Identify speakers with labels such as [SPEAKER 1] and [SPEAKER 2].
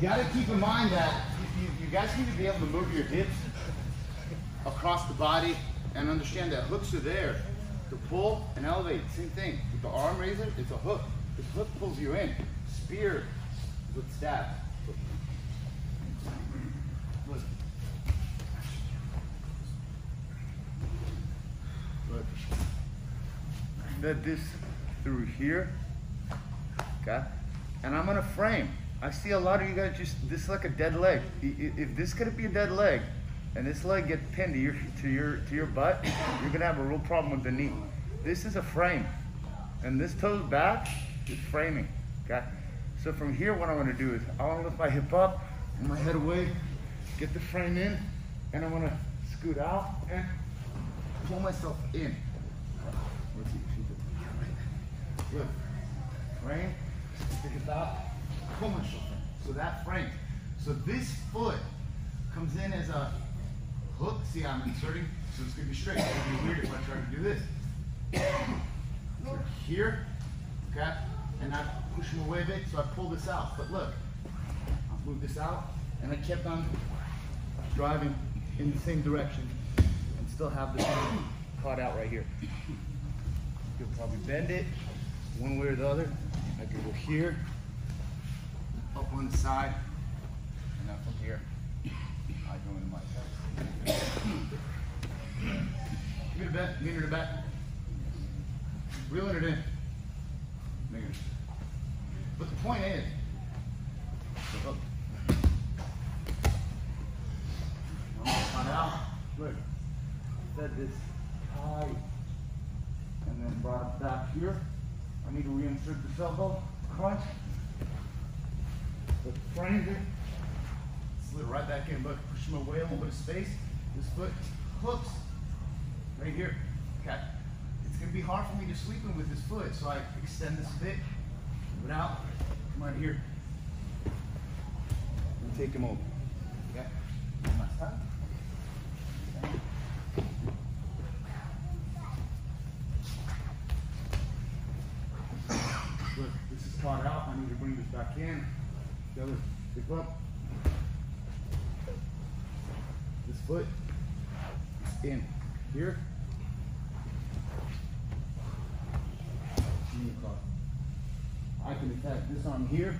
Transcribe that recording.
[SPEAKER 1] gotta keep in mind that you, you, you guys need to be able to move your hips across the body and understand that hooks are there to pull and elevate. Same thing with the arm razor. It's a hook. This hook pulls you in. Spear with stab. Look. Look. That this through here. Okay. And I'm gonna frame. I see a lot of you guys just this is like a dead leg. If this could be a dead leg, and this leg gets pinned to your to your to your butt, you're gonna have a real problem with the knee. This is a frame, and this toes back is framing. Okay. So from here, what I'm gonna do is I wanna lift my hip up and my head away, get the frame in, and I'm gonna scoot out and pull myself in. Look, frame, stick it out, So that frame. So this foot comes in as a hook. See, I'm inserting, so it's gonna be straight. It's gonna be weird if I try to do this. So here, okay, and I push him away a bit, so I pull this out. But look, I'll move this out, and I kept on driving in the same direction and still have this caught out right here. You'll probably bend it one way or the other. I could go here, on the side, and then from here, I go into my Give me the back, meter to back. Reeling it in. Meters. But the point is, the. I'm out. Look. Set this high. And then brought it back here. I need to reinsert this elbow. Crunch. The frame it. Slid right back in. but push him away a little bit of space. This foot hooks right here. Okay. It's gonna be hard for me to sweep him with this foot, so I extend this a bit, move it out, come right here, and take him over. Okay. Last time. Look, this is caught out. I need to bring this back in. Other, pick up. This foot is in here. I can attack this arm here.